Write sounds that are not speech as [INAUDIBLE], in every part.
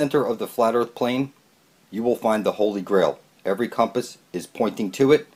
center of the flat earth plane, you will find the Holy Grail. Every compass is pointing to it.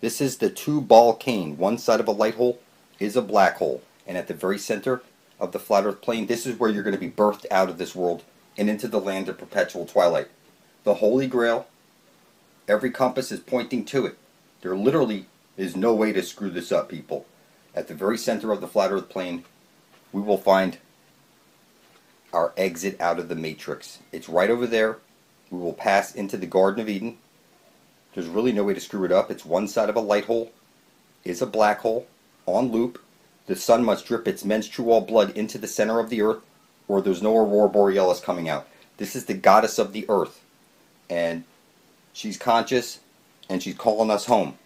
This is the two ball cane. One side of a light hole is a black hole. And at the very center of the flat earth plane, this is where you're going to be birthed out of this world and into the land of perpetual twilight. The Holy Grail, every compass is pointing to it. There literally is no way to screw this up, people. At the very center of the flat earth plane, we will find our exit out of the matrix. It's right over there. We will pass into the Garden of Eden. There's really no way to screw it up. It's one side of a light hole, is a black hole, on loop. The sun must drip its menstrual blood into the center of the earth, or there's no aurora borealis coming out. This is the goddess of the earth. And she's conscious, and she's calling us home.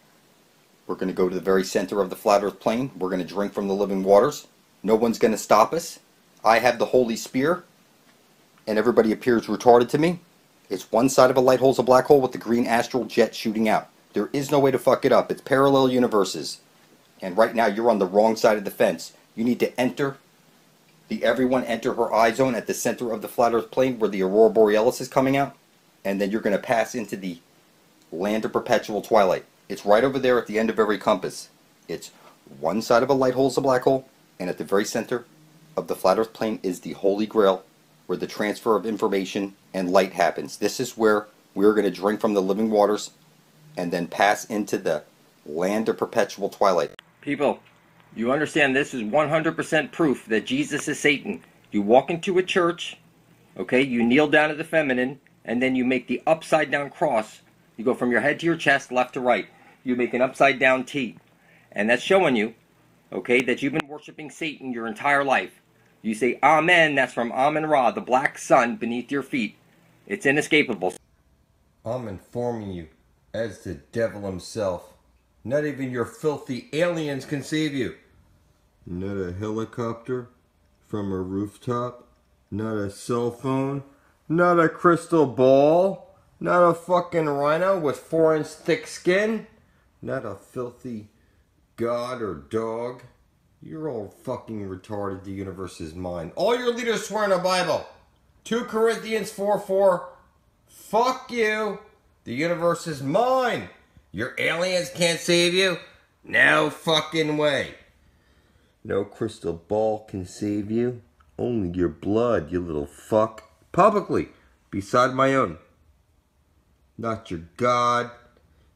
We're going to go to the very center of the flat earth plane. We're going to drink from the living waters. No one's going to stop us. I have the Holy Spear, and everybody appears retarded to me. It's one side of a light hole's a black hole with the green astral jet shooting out. There is no way to fuck it up. It's parallel universes. And right now you're on the wrong side of the fence. You need to enter the everyone enter her eye zone at the center of the flat earth plane where the aurora borealis is coming out. And then you're going to pass into the land of perpetual twilight. It's right over there at the end of every compass. It's one side of a light hole is a black hole, and at the very center of the flat earth plane is the Holy Grail, where the transfer of information and light happens. This is where we're going to drink from the living waters and then pass into the land of perpetual twilight. People, you understand this is 100% proof that Jesus is Satan. You walk into a church, okay, you kneel down to the feminine, and then you make the upside down cross. You go from your head to your chest, left to right. You make an upside down T. And that's showing you, okay, that you've been worshiping Satan your entire life. You say Amen, that's from Amen Ra, the black sun beneath your feet. It's inescapable. I'm informing you, as the devil himself. Not even your filthy aliens can save you. Not a helicopter from a rooftop. Not a cell phone. Not a crystal ball. Not a fucking rhino with four inch thick skin. Not a filthy god or dog. You're all fucking retarded. The universe is mine. All your leaders swear in the Bible. 2 Corinthians 4 4. Fuck you. The universe is mine. Your aliens can't save you? No fucking way. No crystal ball can save you. Only your blood, you little fuck. Publicly, beside my own. Not your god.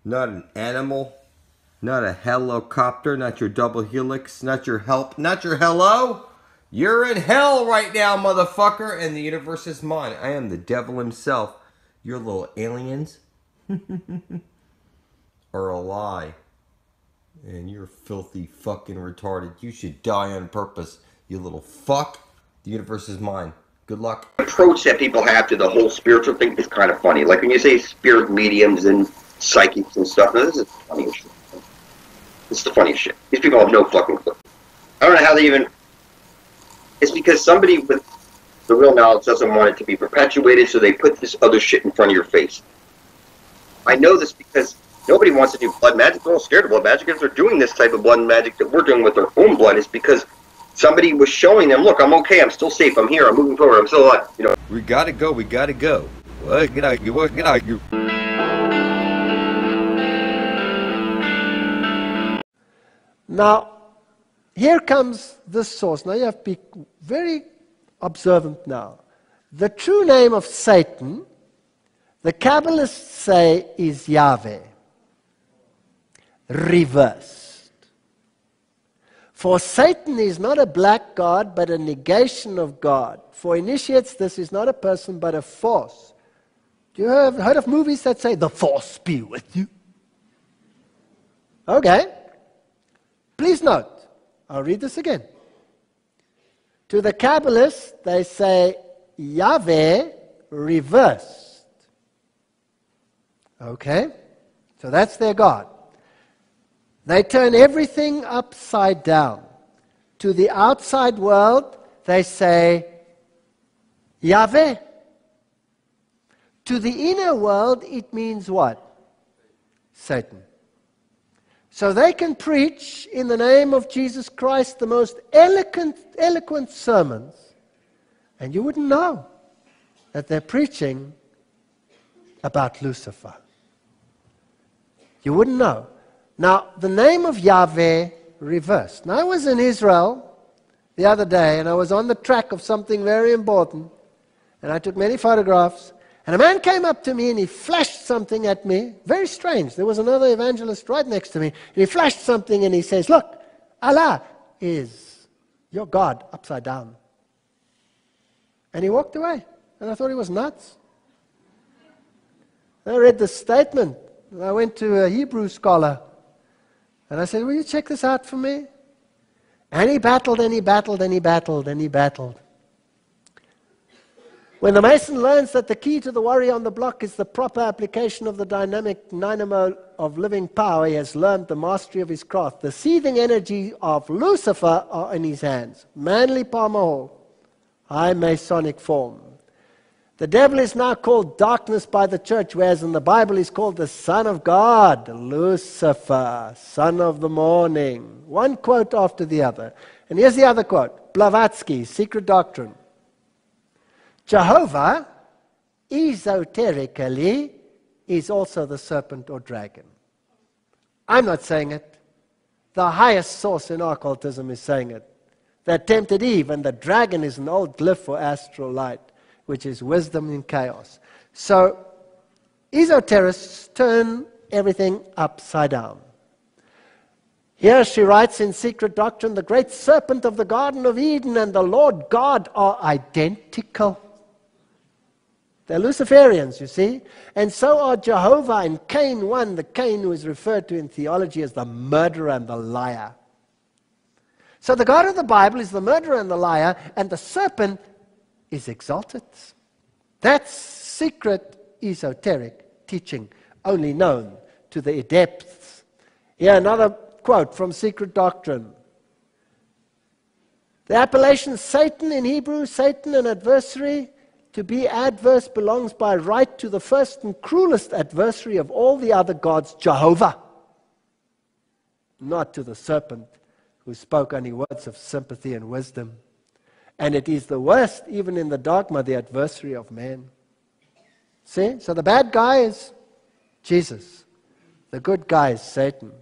Not an animal. Not a helicopter. Not your double helix. Not your help. Not your hello. You're in hell right now, motherfucker, and the universe is mine. I am the devil himself. Your little aliens [LAUGHS] are a lie. And you're filthy fucking retarded. You should die on purpose, you little fuck. The universe is mine. Good luck. approach that people have to the whole spiritual thing is kind of funny. Like when you say spirit mediums and psychics and stuff, this is funny is the funniest shit. These people have no fucking clue. I don't know how they even. It's because somebody with the real knowledge doesn't want it to be perpetuated, so they put this other shit in front of your face. I know this because nobody wants to do blood magic. They're all scared of blood magic. If they're doing this type of blood magic that we're doing with their own blood, is because somebody was showing them, look, I'm okay, I'm still safe, I'm here, I'm moving forward, I'm still alive. You know, We gotta go, we gotta go. What? Get out, what? Get out, you. Now, here comes this source. Now you have to be very observant now. The true name of Satan, the Kabbalists say, is Yahweh. Reversed. For Satan is not a black god, but a negation of God. For initiates, this is not a person, but a force. Do you have heard of movies that say, the force be with you? Okay. Please note, I'll read this again. To the Kabbalists, they say Yahweh reversed. Okay? So that's their God. They turn everything upside down. To the outside world, they say Yahweh. To the inner world, it means what? Satan. So they can preach in the name of Jesus Christ the most eloquent, eloquent sermons, and you wouldn't know. that they're preaching about Lucifer. You wouldn't know. Now, the name of Yahweh reversed. Now, I was in Israel the other day and I was on the track of something very important and I took many photographs. And a man came up to me and he flashed something at me. Very strange. There was another evangelist right next to me. And he flashed something and he says, Look, Allah is your God upside down. And he walked away. And I thought he was nuts. I read the statement. I went to a Hebrew scholar. And I said, Will you check this out for me? And he battled and he battled and he battled and he battled. When the Mason learns that the key to the worry on the block is the proper application of the dynamic dynamo of living power, he has learned the mastery of his craft. The seething energy of Lucifer are in his hands. Manly Palmer Hall, high Masonic form. The devil is now called darkness by the church, whereas in the Bible he's called the Son of God, Lucifer, Son of the Morning. One quote after the other. And here's the other quote Blavatsky, Secret Doctrine. Jehovah, esoterically, is also the serpent or dragon. I'm not saying it. The highest source in occultism is saying it. That tempted Eve, and the dragon is an old glyph for astral light, which is wisdom in chaos. So, esoterists turn everything upside down. Here she writes in Secret Doctrine the great serpent of the Garden of Eden and the Lord God are identical. They're Luciferians, you see. And so are Jehovah and Cain 1, the Cain who is referred to in theology as the murderer and the liar. So the God of the Bible is the murderer and the liar, and the serpent is exalted. That's secret esoteric teaching, only known to the adepts. Here, another quote from Secret Doctrine. The appellation Satan in Hebrew, Satan, an adversary, to be adverse belongs by right to the first and cruelest adversary of all the other gods, Jehovah, not to the serpent who spoke only words of sympathy and wisdom. And it is the worst, even in the dogma, the adversary of man. See? So the bad guy is Jesus, the good guy is Satan.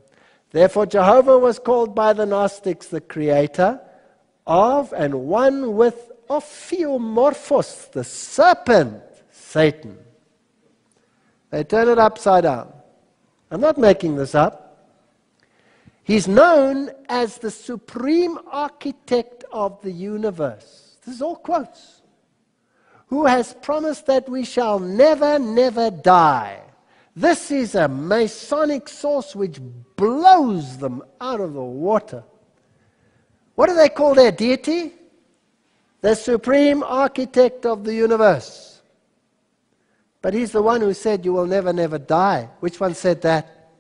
Therefore, Jehovah was called by the Gnostics the creator of and one with Ophiomorphos, the serpent, Satan. They turn it upside down. I'm not making this up. He's known as the supreme architect of the universe. This is all quotes. Who has promised that we shall never, never die. This is a Masonic source which blows them out of the water. What do they call their deity? The supreme architect of the universe. But he's the one who said, You will never, never die. Which one said that?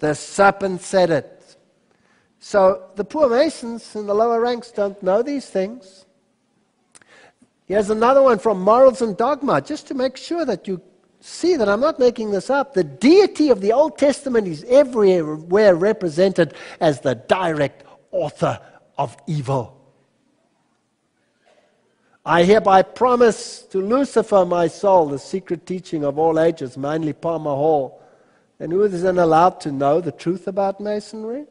The serpent said it. So the poor Masons in the lower ranks don't know these things. Here's another one from Morals and Dogma, just to make sure that you see that I'm not making this up. The deity of the Old Testament is everywhere represented as the direct author of evil. I hereby promise to Lucifer, my soul, the secret teaching of all ages, Manly Palmer Hall. And who is then allowed to know the truth about Masonry?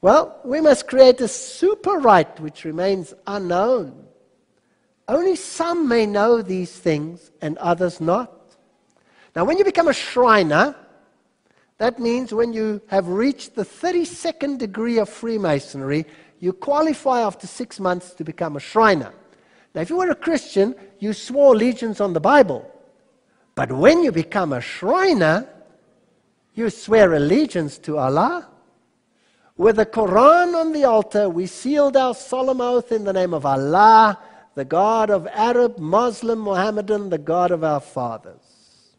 Well, we must create a super rite which remains unknown. Only some may know these things and others not. Now, when you become a Shriner, that means when you have reached the 32nd degree of Freemasonry, you qualify after six months to become a Shriner. Now, if you were a Christian, you swore allegiance on the Bible. But when you become a Shriner, you swear allegiance to Allah. With the Quran on the altar, we sealed our solemn oath in the name of Allah, the God of Arab, Muslim, Mohammedan, the God of our fathers.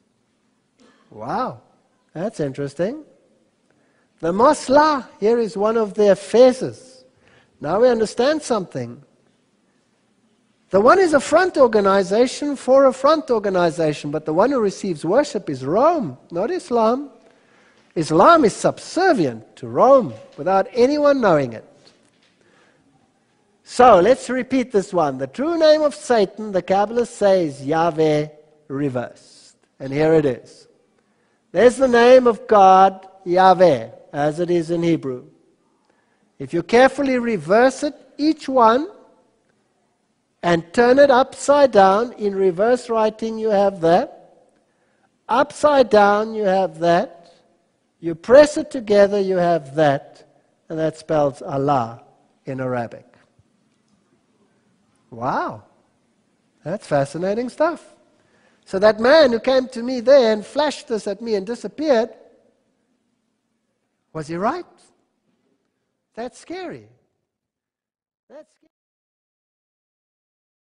Wow, that's interesting. The Maslah, here is one of their faces. Now we understand something. The one is a front organization for a front organization, but the one who receives worship is Rome, not Islam. Islam is subservient to Rome without anyone knowing it. So let's repeat this one. The true name of Satan, the Kabbalists say, is Yahweh reversed. And here it is. There's the name of God, Yahweh, as it is in Hebrew. If you carefully reverse it, each one, and turn it upside down, in reverse writing, you have that. Upside down, you have that. You press it together, you have that. And that spells Allah in Arabic. Wow. That's fascinating stuff. So that man who came to me there and flashed this at me and disappeared, was he right? That's scary. That's.